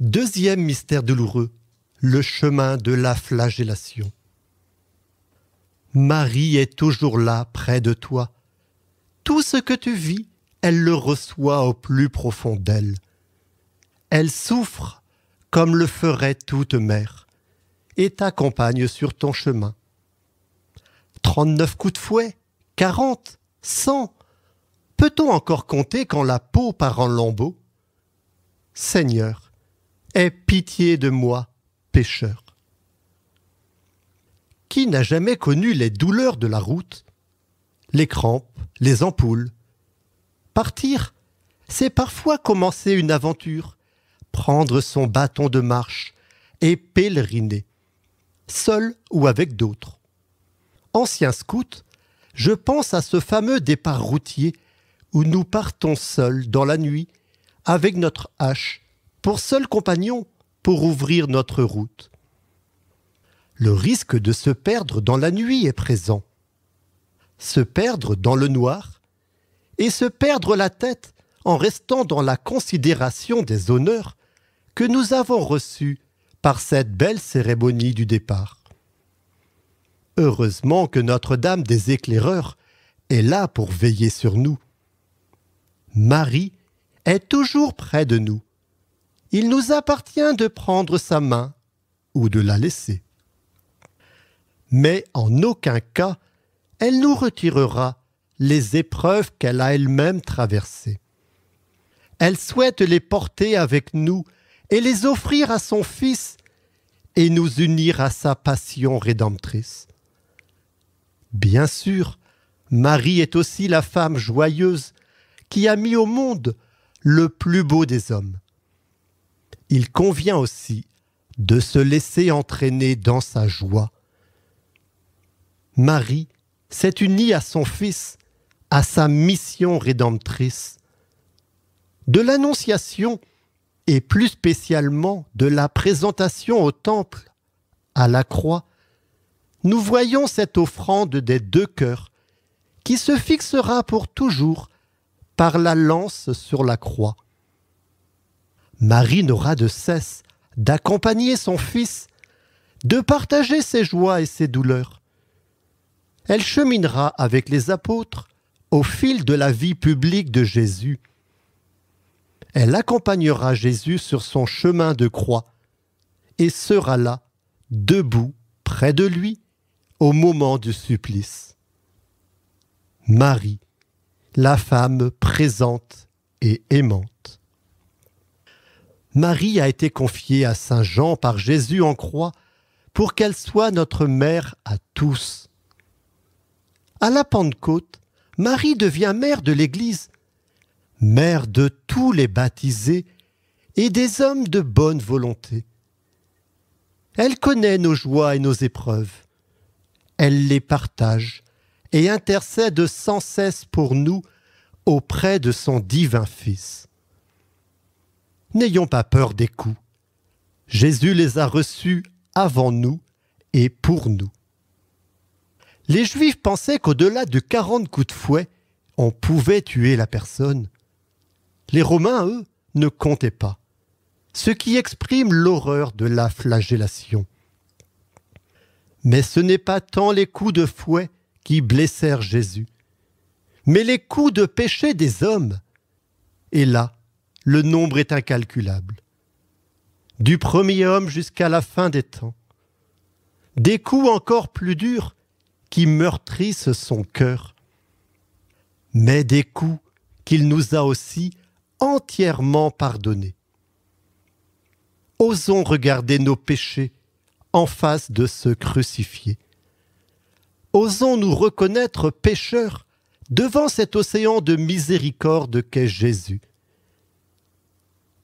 Deuxième mystère douloureux, le chemin de la flagellation. Marie est toujours là, près de toi. Tout ce que tu vis, elle le reçoit au plus profond d'elle. Elle souffre comme le ferait toute mère, et t'accompagne sur ton chemin. Trente-neuf coups de fouet, quarante, cent. Peut-on encore compter quand la peau part en lambeaux? Seigneur, aie pitié de moi, pécheur. Qui n'a jamais connu les douleurs de la route Les crampes, les ampoules? Partir, c'est parfois commencer une aventure, prendre son bâton de marche et pèleriner, seul ou avec d'autres. Ancien scout, je pense à ce fameux départ routier où nous partons seuls dans la nuit avec notre hache pour seul compagnon pour ouvrir notre route. Le risque de se perdre dans la nuit est présent. Se perdre dans le noir et se perdre la tête en restant dans la considération des honneurs que nous avons reçus par cette belle cérémonie du départ. Heureusement que Notre-Dame des éclaireurs est là pour veiller sur nous. Marie est toujours près de nous. Il nous appartient de prendre sa main ou de la laisser. Mais en aucun cas elle nous retirera les épreuves qu'elle a elle-même traversées. Elle souhaite les porter avec nous et les offrir à son Fils et nous unir à sa passion rédemptrice. Bien sûr, Marie est aussi la femme joyeuse qui a mis au monde le plus beau des hommes. Il convient aussi de se laisser entraîner dans sa joie. Marie s'est unie à son Fils, à sa mission rédemptrice. De l'Annonciation, et plus spécialement de la présentation au Temple, à la croix, nous voyons cette offrande des deux cœurs qui se fixera pour toujours par la lance sur la croix. Marie n'aura de cesse d'accompagner son Fils, de partager ses joies et ses douleurs. Elle cheminera avec les apôtres au fil de la vie publique de Jésus. Elle accompagnera Jésus sur son chemin de croix et sera là, debout, près de lui, au moment du supplice. Marie la femme présente et aimante. Marie a été confiée à Saint Jean par Jésus en croix pour qu'elle soit notre mère à tous. À la Pentecôte, Marie devient mère de l'Église, mère de tous les baptisés et des hommes de bonne volonté. Elle connaît nos joies et nos épreuves. Elle les partage et intercède sans cesse pour nous auprès de son divin Fils. N'ayons pas peur des coups. Jésus les a reçus avant nous et pour nous. Les Juifs pensaient qu'au-delà de quarante coups de fouet, on pouvait tuer la personne. Les Romains, eux, ne comptaient pas, ce qui exprime l'horreur de la flagellation. Mais ce n'est pas tant les coups de fouet qui blessèrent Jésus, mais les coups de péché des hommes. Et là, le nombre est incalculable. Du premier homme jusqu'à la fin des temps. Des coups encore plus durs qui meurtrissent son cœur, mais des coups qu'il nous a aussi entièrement pardonnés. Osons regarder nos péchés en face de ce crucifié osons nous reconnaître pécheurs devant cet océan de miséricorde qu'est Jésus.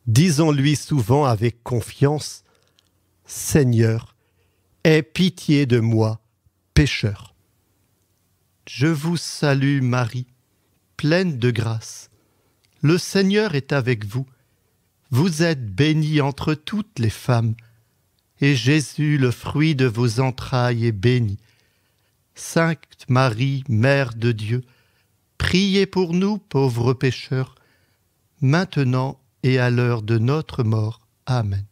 Disons-lui souvent avec confiance, Seigneur, aie pitié de moi, pécheur. Je vous salue Marie, pleine de grâce. Le Seigneur est avec vous. Vous êtes bénie entre toutes les femmes, et Jésus, le fruit de vos entrailles, est béni. Sainte Marie, Mère de Dieu, priez pour nous pauvres pécheurs, maintenant et à l'heure de notre mort. Amen.